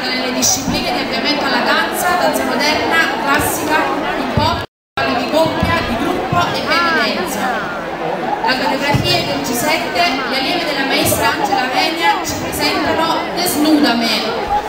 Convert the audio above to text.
Nelle discipline di avviamento alla danza, danza moderna, classica, hip hop, ballo di coppia, di gruppo e baby. La coreografia del G7, gli allievi della maestra Angela Venia ci presentano Desnudame.